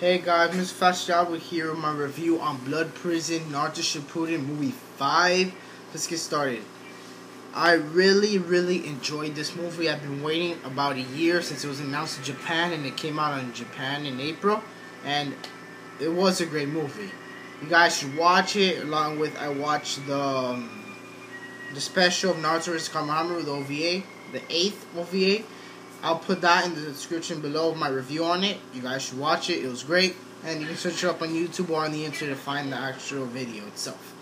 Hey guys, Mr. Fast Job here with my review on Blood Prison Naruto Shippuden Movie 5. Let's get started. I really, really enjoyed this movie. I've been waiting about a year since it was announced in Japan and it came out in Japan in April. And it was a great movie. You guys should watch it along with I watched the um, the special of Naruto vs. Konohamaru, the OVA, the 8th OVA. I'll put that in the description below of my review on it. You guys should watch it. It was great. And you can search it up on YouTube or on the internet to find the actual video itself.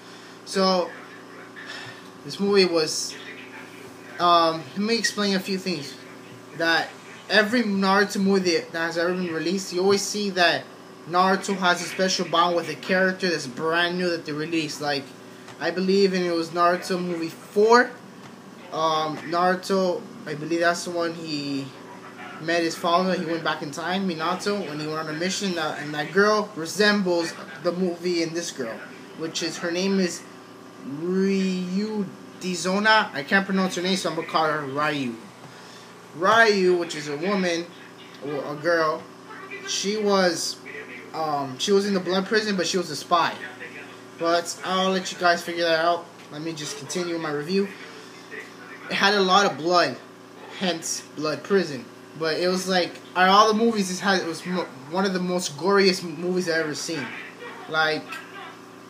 So, this movie was... Um, let me explain a few things. That every Naruto movie that has ever been released, you always see that Naruto has a special bond with a character that's brand new that they released. Like, I believe, and it was Naruto movie 4. Um, Naruto I believe that's the one he met his father. He went back in time, Minato, when he went on a mission. Uh, and that girl resembles the movie in this girl, which is her name is Ryu Dizona. I can't pronounce her name, so I'm gonna call her Ryu. Ryu, which is a woman, or a girl, she was, um, she was in the blood prison, but she was a spy. But I'll let you guys figure that out. Let me just continue my review. It had a lot of blood hence Blood Prison. But it was like out of all the movies, it had it was one of the most goriest movies I've ever seen. Like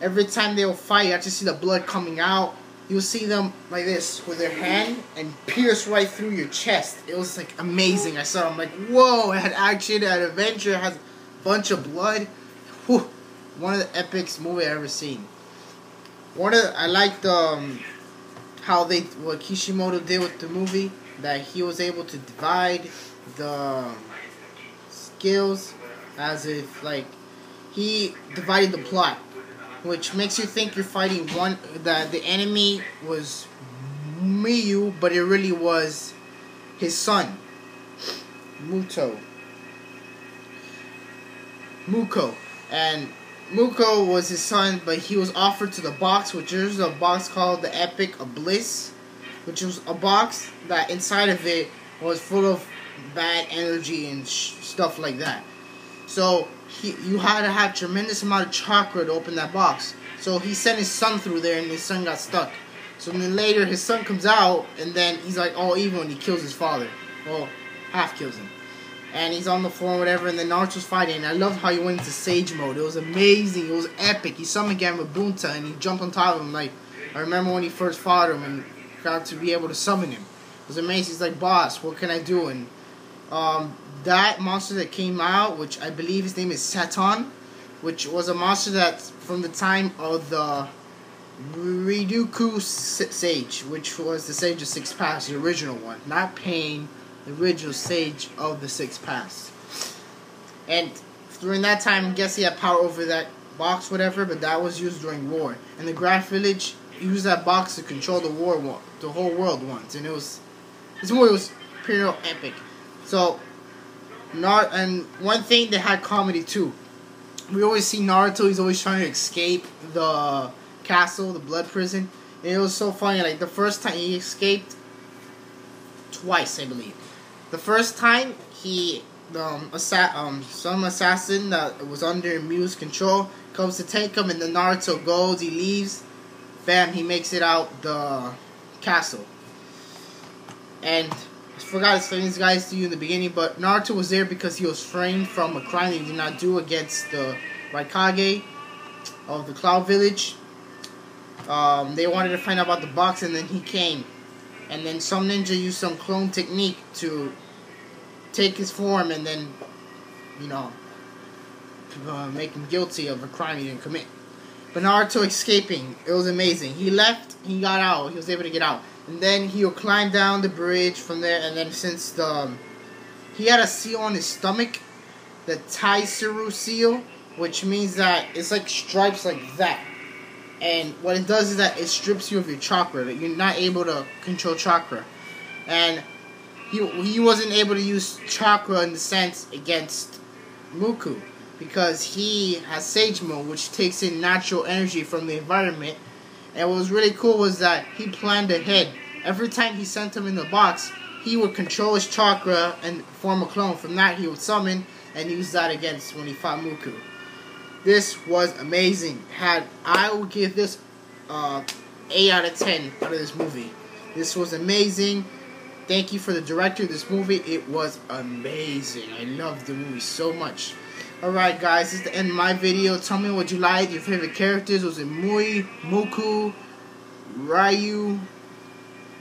every time they will fight, I just see the blood coming out. You'll see them like this with their hand and pierce right through your chest. It was like amazing. I saw. I'm like, whoa! It had action, it had adventure, it has a bunch of blood. Whew. One of the epics movie I've ever seen. One of the, I liked um, how they what Kishimoto did with the movie that he was able to divide the skills as if like he divided the plot which makes you think you're fighting one that the enemy was Mui but it really was his son Muto. Muko. And Muko was his son but he was offered to the box which is a box called the Epic of Bliss which was a box that inside of it was full of bad energy and stuff like that. So he, you had to have tremendous amount of chakra to open that box. So he sent his son through there, and his son got stuck. So then later, his son comes out, and then he's like all evil, and he kills his father. Well, half kills him. And he's on the floor whatever, and then Naruto's fighting. And I love how he went into Sage mode. It was amazing. It was epic. He summoned Gamabunta, and he jumped on top of him. Like, I remember when he first fought him, and got to be able to summon him. It was amazing. He's like, boss, what can I do? And um, that monster that came out, which I believe his name is Satan, which was a monster that from the time of the Rikudo Sage, which was the Sage of Six Paths, the original one, not Pain, the original Sage of the Six Paths. And during that time, I guess he had power over that box, whatever, but that was used during war. And the Grass Village used that box to control the war, the whole world once, and it was this movie was pretty epic. So, not and one thing they had comedy too. We always see Naruto; he's always trying to escape the castle, the blood prison. And it was so funny. Like the first time he escaped, twice I believe. The first time he um, assa- um, some assassin that was under Mui's control comes to take him, and the Naruto goes. He leaves bam, he makes it out the castle. And I forgot to explain these guys to you in the beginning, but Naruto was there because he was framed from a crime that he did not do against the Raikage of the Cloud Village. Um, they wanted to find out about the box, and then he came. And then some ninja used some clone technique to take his form and then, you know, uh, make him guilty of a crime he didn't commit. But Naruto escaping, it was amazing. He left, he got out, he was able to get out. And then he would climb down the bridge from there, and then since the, um, he had a seal on his stomach, the Taisuru seal, which means that it's like stripes like that. And what it does is that it strips you of your chakra, that you're not able to control chakra. And he, he wasn't able to use chakra in the sense against Muku because he has Sage Mode, which takes in natural energy from the environment. And what was really cool was that he planned ahead. Every time he sent him in the box, he would control his chakra and form a clone. From that, he would summon, and use that against when he fought Muku. This was amazing. Had I would give this uh, 8 out of 10 out of this movie. This was amazing. Thank you for the director of this movie. It was amazing. I loved the movie so much. Alright guys, this is the end of my video. Tell me what you liked, your favorite characters. Was it Mui, Muku, Ryu,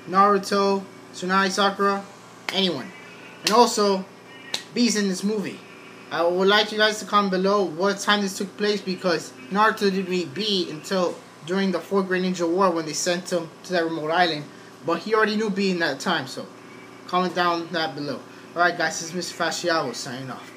Naruto, Tsunade Sakura, anyone. And also, Bee's in this movie. I would like you guys to comment below what time this took place because Naruto didn't meet Bee until during the Four Great Ninja War when they sent him to that remote island. But he already knew Bee in that time, so comment down that below. Alright guys, this is Mr. Fasciago signing off. Peace.